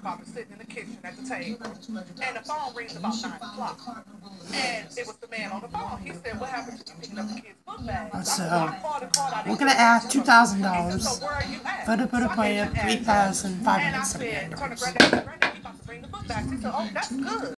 grandfather sitting in the kitchen at the table, and the phone rings about nine o'clock. And it was the man on the phone. He said, "What happened to you picking up the kid's book bag?" I said, um, and We're gonna ask $2,000 for the put a a I play gave of And I said, turn to granddad, granddad, Granddaddy, he about to bring the book back. He said, oh, that's good.